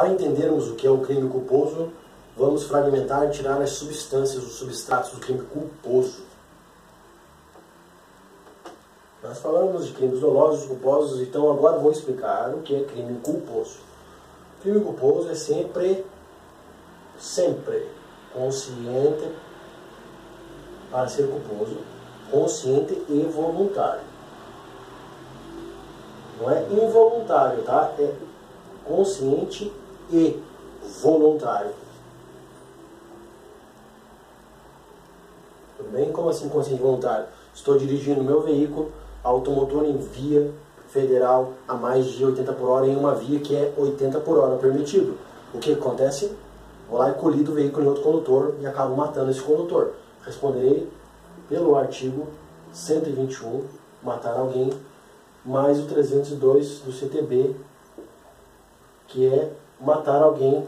Para entendermos o que é o crime culposo, vamos fragmentar e tirar as substâncias, os substratos do crime culposo. Nós falamos de crimes dolosos, culposos, então agora vou explicar o que é crime culposo. Crime culposo é sempre, sempre consciente para ser culposo, consciente e voluntário. Não é involuntário, tá? É consciente e voluntário. Tudo bem? Como assim consciente voluntário? Estou dirigindo meu veículo, automotor em via federal a mais de 80 por hora em uma via que é 80 por hora permitido. O que acontece? Vou lá e colido o veículo em outro condutor e acabo matando esse condutor. Responderei pelo artigo 121, matar alguém, mais o 302 do CTB, que é matar alguém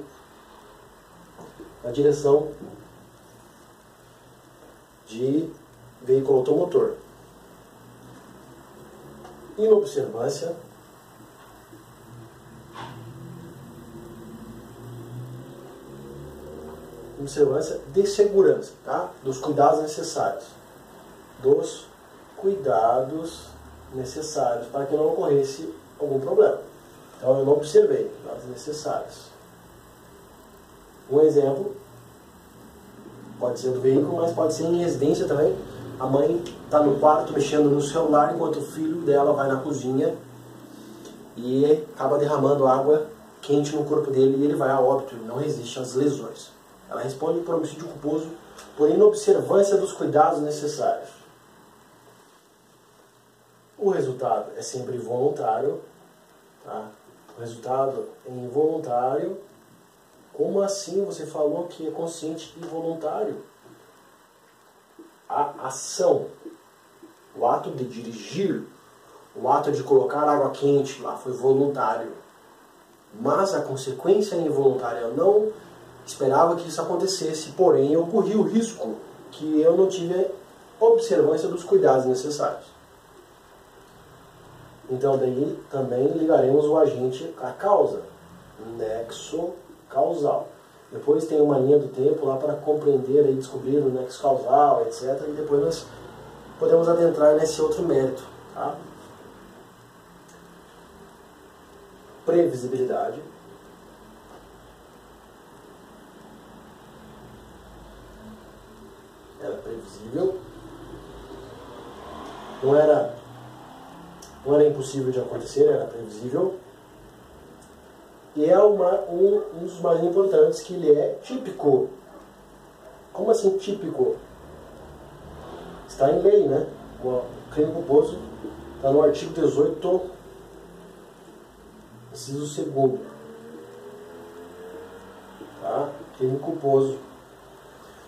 na direção de veículo automotor. Inobservância observância de segurança, tá? Dos cuidados necessários. Dos cuidados necessários para que não ocorresse algum problema. Então eu não observei cuidados necessários. Um exemplo pode ser do veículo, mas pode ser em residência também. A mãe está no quarto mexendo no celular enquanto o filho dela vai na cozinha e acaba derramando água quente no corpo dele e ele vai a óbito, não resiste às lesões. Ela responde por homicídio culposo por inobservância dos cuidados necessários. O resultado é sempre voluntário. Tá? O resultado é involuntário. Como assim você falou que é consciente e voluntário? A ação, o ato de dirigir, o ato de colocar água quente lá foi voluntário. Mas a consequência é involuntária. Eu não esperava que isso acontecesse, porém eu corri o risco que eu não tive observância dos cuidados necessários. Então daí também ligaremos o agente à causa, nexo causal. Depois tem uma linha do tempo lá para compreender e descobrir o nexo causal, etc. E depois nós podemos adentrar nesse outro mérito. Tá? Previsibilidade. Era previsível. Não era, não era impossível de acontecer, era previsível. E é uma, um, um dos mais importantes que ele é típico. Como assim típico? Está em lei, né? O crime culposo está no artigo 18, inciso 2. Tá? Crime culposo.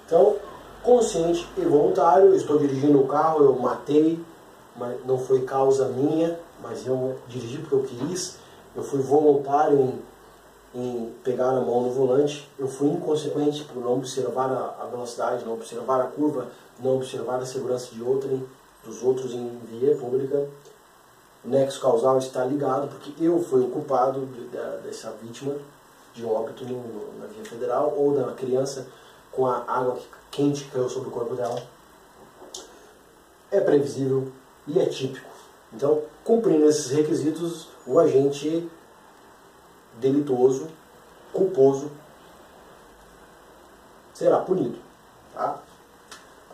Então, consciente e voluntário, eu estou dirigindo o carro, eu matei, mas não foi causa minha, mas eu dirigi porque eu quis, eu fui voluntário em em pegar a mão no volante, eu fui inconsequente por não observar a, velocidade, não observar a curva, não observar a segurança de outrem, dos outros em via pública. O nexo causal está ligado porque eu fui o culpado de, de, dessa vítima de óbito no, no, na via federal ou da criança com a água quente que caiu sobre o corpo dela. É previsível e é típico. Então, cumprindo esses requisitos, o agente delitoso, culposo, será punido. Tá?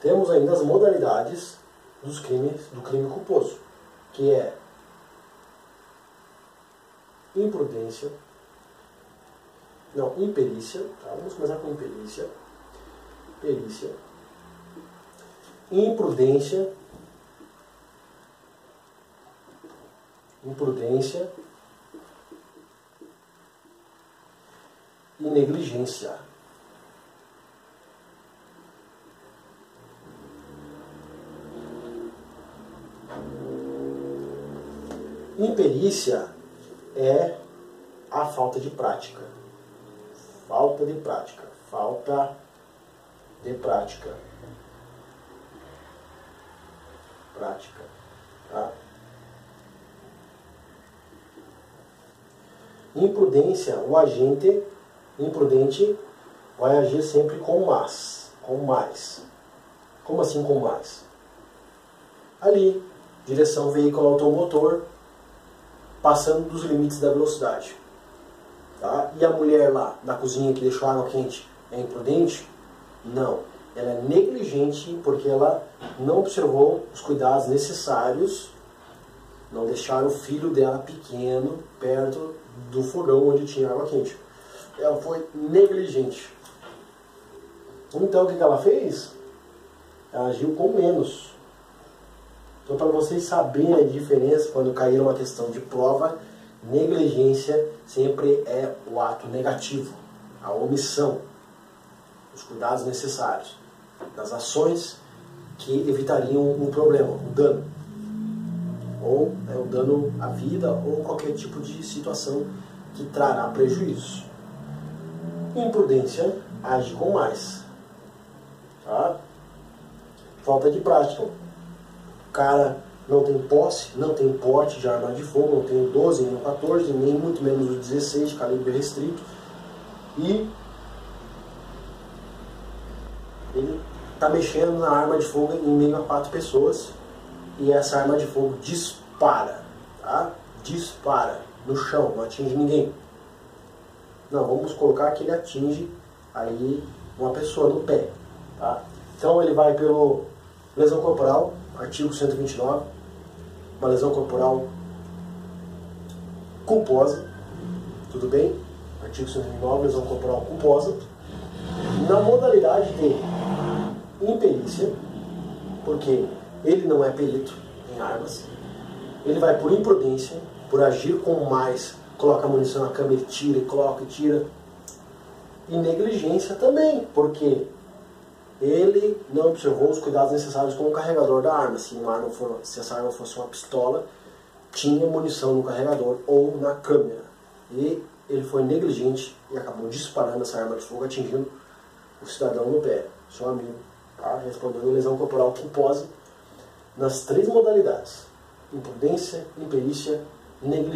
Temos ainda as modalidades dos crimes, do crime culposo, que é imprudência, não, imperícia, tá? vamos começar com imperícia, perícia, imprudência, imprudência, e negligência. Imperícia é a falta de prática. Falta de prática. Falta de prática. Prática. Tá? Imprudência, o agente imprudente vai agir sempre com mais, com mais. Como assim com mais? Ali, direção veículo automotor, passando dos limites da velocidade. Tá? E a mulher lá na cozinha que deixou água quente é imprudente? Não. Ela é negligente porque ela não observou os cuidados necessários, não deixar o filho dela pequeno perto do fogão onde tinha água quente. Ela foi negligente. Então o que ela fez? Ela agiu com menos. Então para vocês saberem a diferença quando cair uma questão de prova, negligência sempre é o ato negativo, a omissão, os cuidados necessários, das ações que evitariam um problema, um dano. Ou é o dano à vida ou qualquer tipo de situação que trará prejuízo. Imprudência age com mais. Tá? Falta de prática. O cara não tem posse, não tem porte de arma de fogo, não tem 12, nem 14, nem muito menos o 16 de calibre restrito. E ele está mexendo na arma de fogo em meio a quatro pessoas e essa arma de fogo dispara, tá? Dispara no chão, não atinge ninguém. Não, vamos colocar que ele atinge aí uma pessoa no pé, tá? Então ele vai pelo lesão corporal, artigo 129, uma lesão corporal culposa, tudo bem? Artigo 129, lesão corporal culposa, na modalidade de imperícia, porque ele não é perito em armas, ele vai por imprudência, por agir com mais, coloca a munição na câmera e tira, e coloca e tira, e negligência também, porque ele não observou os cuidados necessários com o carregador da arma. Se, arma for, se essa arma fosse uma pistola, tinha munição no carregador ou na câmera. E ele foi negligente e acabou disparando essa arma de fogo, atingindo o cidadão no pé, seu amigo. Tá? Respondendo lesão corporal culposa nas três modalidades: imprudência, imperícia, negligência.